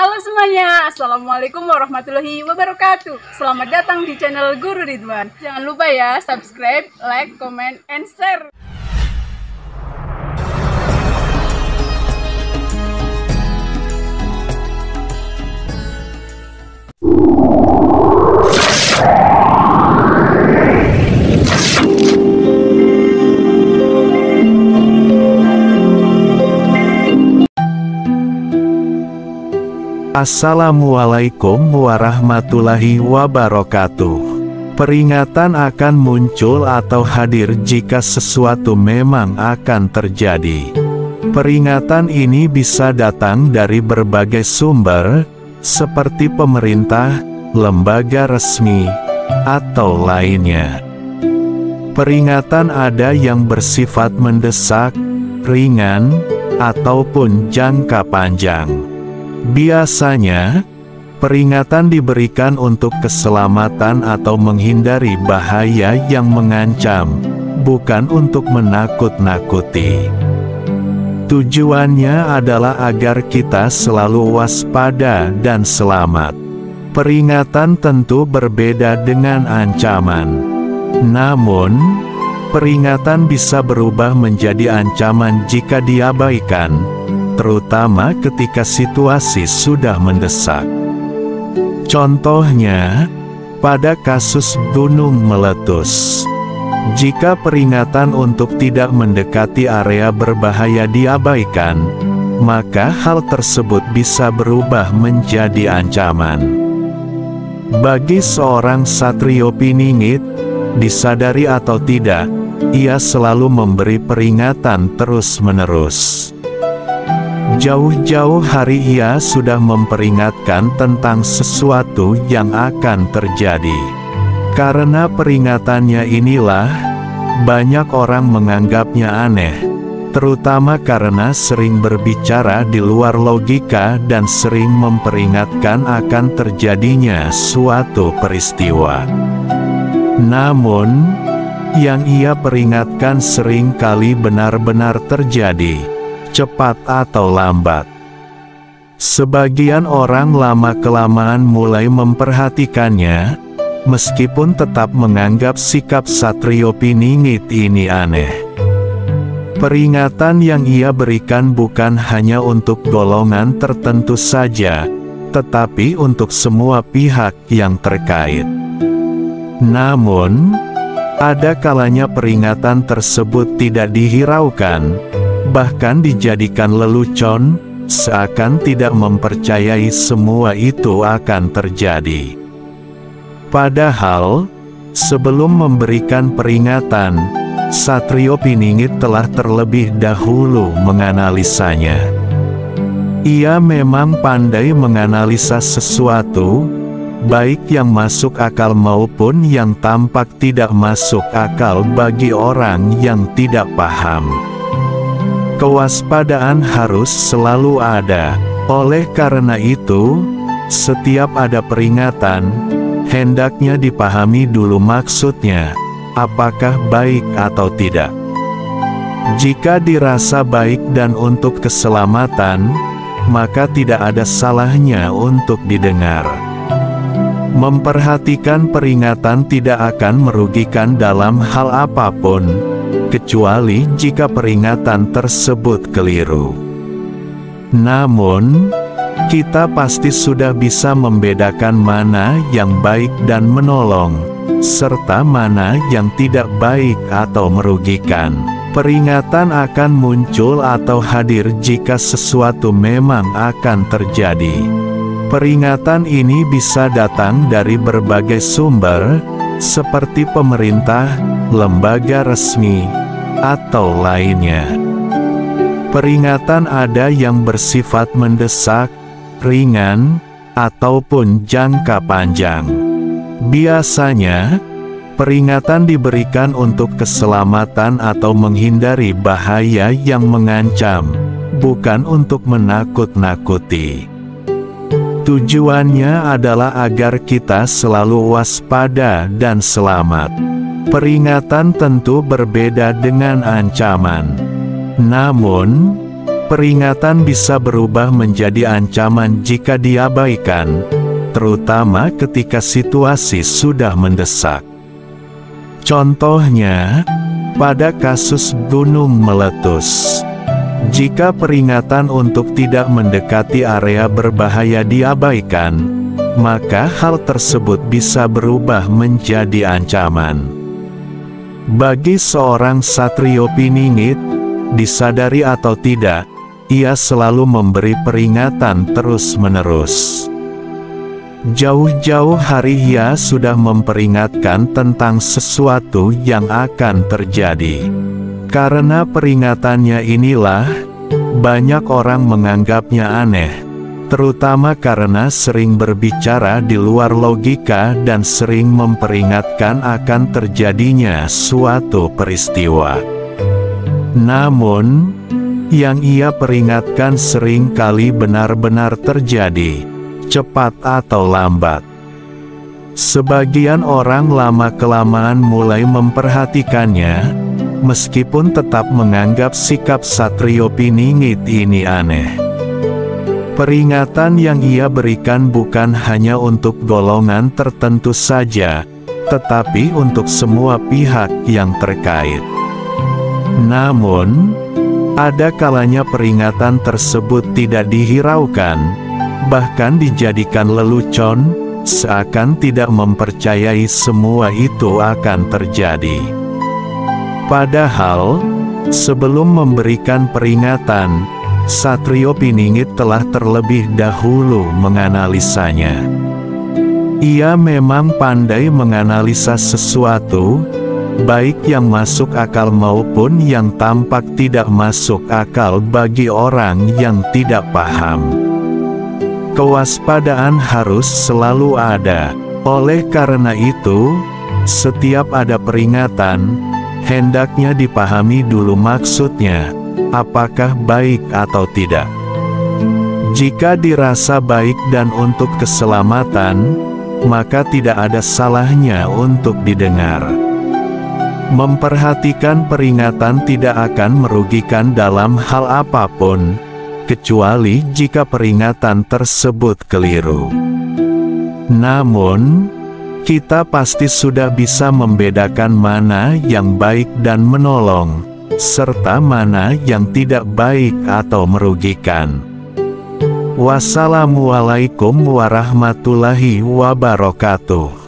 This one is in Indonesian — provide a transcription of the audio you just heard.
Halo semuanya, Assalamualaikum warahmatullahi wabarakatuh. Selamat datang di channel Guru Ridwan. Jangan lupa ya, subscribe, like, comment, and share Assalamualaikum warahmatullahi wabarakatuh. Peringatan akan muncul atau hadir jika sesuatu memang akan terjadi. Peringatan ini bisa datang dari berbagai sumber, seperti pemerintah, lembaga resmi, atau lainnya. Peringatan ada yang bersifat mendesak, ringan, ataupun jangka panjang. Biasanya, peringatan diberikan untuk keselamatan atau menghindari bahaya yang mengancam, bukan untuk menakut-nakuti. Tujuannya adalah agar kita selalu waspada dan selamat. Peringatan tentu berbeda dengan ancaman. Namun, peringatan bisa berubah menjadi ancaman jika diabaikan, terutama ketika situasi sudah mendesak. Contohnya, pada kasus gunung meletus. Jika peringatan untuk tidak mendekati area berbahaya diabaikan, maka hal tersebut bisa berubah menjadi ancaman. Bagi seorang satrio piningit, disadari atau tidak, ia selalu memberi peringatan terus-menerus. Jauh-jauh hari ia sudah memperingatkan tentang sesuatu yang akan terjadi. Karena peringatannya inilah, banyak orang menganggapnya aneh, terutama karena sering berbicara di luar logika dan sering memperingatkan akan terjadinya suatu peristiwa. Namun, yang ia peringatkan sering kali benar-benar terjadi cepat atau lambat. Sebagian orang lama-kelamaan mulai memperhatikannya, meskipun tetap menganggap sikap Satrio Piningit ini aneh. Peringatan yang ia berikan bukan hanya untuk golongan tertentu saja, tetapi untuk semua pihak yang terkait. Namun, ada kalanya peringatan tersebut tidak dihiraukan, bahkan dijadikan lelucon, seakan tidak mempercayai semua itu akan terjadi. Padahal, sebelum memberikan peringatan, Satrio Piningit telah terlebih dahulu menganalisanya. Ia memang pandai menganalisa sesuatu, baik yang masuk akal maupun yang tampak tidak masuk akal bagi orang yang tidak paham. Kewaspadaan harus selalu ada. Oleh karena itu, setiap ada peringatan, hendaknya dipahami dulu maksudnya, apakah baik atau tidak. Jika dirasa baik dan untuk keselamatan, maka tidak ada salahnya untuk didengar. Memperhatikan peringatan tidak akan merugikan dalam hal apa pun, kecuali jika peringatan tersebut keliru. Namun, kita pasti sudah bisa membedakan mana yang baik dan menolong, serta mana yang tidak baik atau merugikan. Peringatan akan muncul atau hadir jika sesuatu memang akan terjadi. Peringatan ini bisa datang dari berbagai sumber, seperti pemerintah, lembaga resmi, atau lainnya. Peringatan ada yang bersifat mendesak, ringan, ataupun jangka panjang. Biasanya, peringatan diberikan untuk keselamatan atau menghindari bahaya yang mengancam, bukan untuk menakut-nakuti. Tujuannya adalah agar kita selalu waspada dan selamat. Peringatan tentu berbeda dengan ancaman. Namun, Peringatan bisa berubah menjadi ancaman jika diabaikan, terutama ketika situasi sudah mendesak. Contohnya, pada kasus gunung meletus. Jika peringatan untuk tidak mendekati area berbahaya diabaikan, maka hal tersebut bisa berubah menjadi ancaman. Bagi seorang satrio piningit, disadari atau tidak, ia selalu memberi peringatan terus-menerus. Jauh-jauh hari ia sudah memperingatkan tentang sesuatu yang akan terjadi. Karena peringatannya inilah, banyak orang menganggapnya aneh, terutama karena sering berbicara di luar logika dan sering memperingatkan akan terjadinya suatu peristiwa. Namun, yang ia peringatkan sering kali benar-benar terjadi, cepat atau lambat. Sebagian orang lama-kelamaan mulai memperhatikannya, meskipun tetap menganggap sikap Satrio Piningit ini aneh. Peringatan yang ia berikan bukan hanya untuk golongan tertentu saja, tetapi untuk semua pihak yang terkait. Namun, ada kalanya peringatan tersebut tidak dihiraukan, bahkan dijadikan lelucon, seakan tidak mempercayai semua itu akan terjadi. Padahal, sebelum memberikan peringatan, Satrio Piningit telah terlebih dahulu menganalisanya. Ia memang pandai menganalisa sesuatu, baik yang masuk akal maupun yang tampak tidak masuk akal bagi orang yang tidak paham. Kewaspadaan harus selalu ada, oleh karena itu, setiap ada peringatan, hendaknya dipahami dulu maksudnya apakah baik atau tidak. Jika dirasa baik dan untuk keselamatan, maka tidak ada salahnya untuk didengar. Memperhatikan peringatan tidak akan merugikan dalam hal apa pun, kecuali jika peringatan tersebut keliru. Namun, kita pasti sudah bisa membedakan mana yang baik dan menolong, serta mana yang tidak baik atau merugikan. Wassalamualaikum warahmatullahi wabarakatuh.